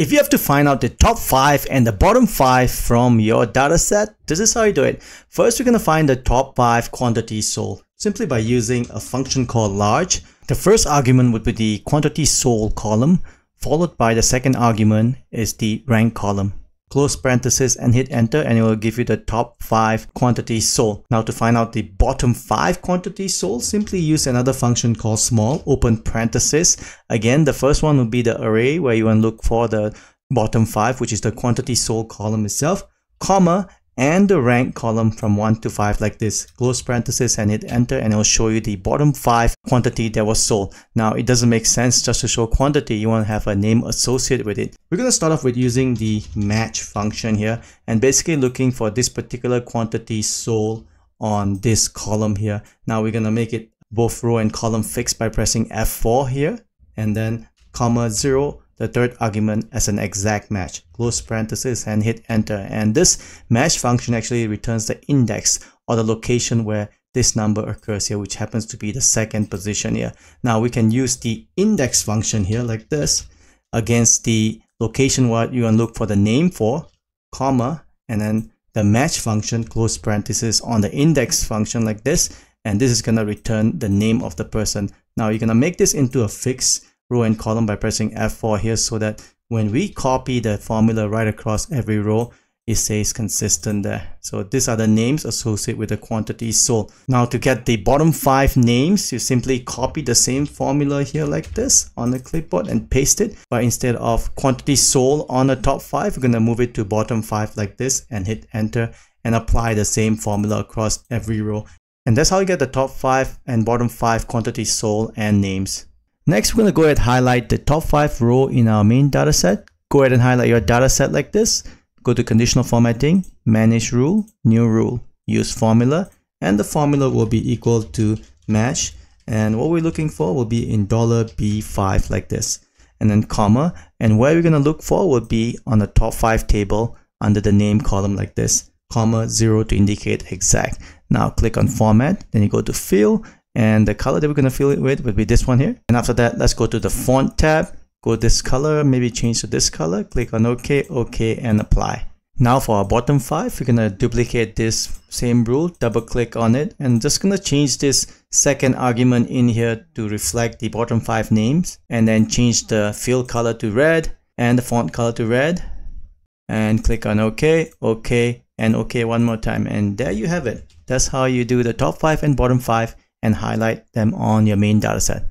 If you have to find out the top 5 and the bottom 5 from your dataset, this is how you do it. First, we're going to find the top 5 quantities sold simply by using a function called large. The first argument would be the quantity sold column, followed by the second argument is the rank column close parenthesis and hit enter and it will give you the top five quantities sold. Now to find out the bottom five quantities sold, simply use another function called small, open parenthesis. Again, the first one will be the array where you want to look for the bottom five, which is the quantity sold column itself, comma, and the rank column from 1 to 5 like this. Close parenthesis and hit enter and it will show you the bottom 5 quantity that was sold. Now it doesn't make sense just to show quantity, you want to have a name associated with it. We're going to start off with using the match function here and basically looking for this particular quantity sold on this column here. Now we're going to make it both row and column fixed by pressing F4 here and then comma 0 the third argument as an exact match, close parenthesis and hit enter. And this match function actually returns the index or the location where this number occurs here, which happens to be the second position here. Now we can use the index function here like this against the location what you want to look for the name for, comma, and then the match function, close parenthesis on the index function like this. And this is going to return the name of the person. Now you're going to make this into a fixed row and column by pressing F4 here so that when we copy the formula right across every row, it stays consistent there. So these are the names associated with the quantity sold. Now to get the bottom five names, you simply copy the same formula here like this on the clipboard and paste it. But instead of quantity sold on the top five, we're going to move it to bottom five like this and hit enter and apply the same formula across every row. And that's how you get the top five and bottom five quantity sold and names. Next, we're going to go ahead and highlight the top 5 row in our main dataset. Go ahead and highlight your dataset like this. Go to conditional formatting, manage rule, new rule, use formula, and the formula will be equal to match. And what we're looking for will be in dollar $B5 like this. And then comma, and where we're going to look for will be on the top 5 table under the name column like this, comma 0 to indicate exact. Now click on format, then you go to fill and the color that we're to fill it with would be this one here. And after that, let's go to the font tab, go this color, maybe change to this color, click on OK, OK, and apply. Now for our bottom five, we're gonna duplicate this same rule, double click on it, and just gonna change this second argument in here to reflect the bottom five names, and then change the fill color to red and the font color to red, and click on OK, OK, and OK one more time, and there you have it. That's how you do the top five and bottom five and highlight them on your main dataset.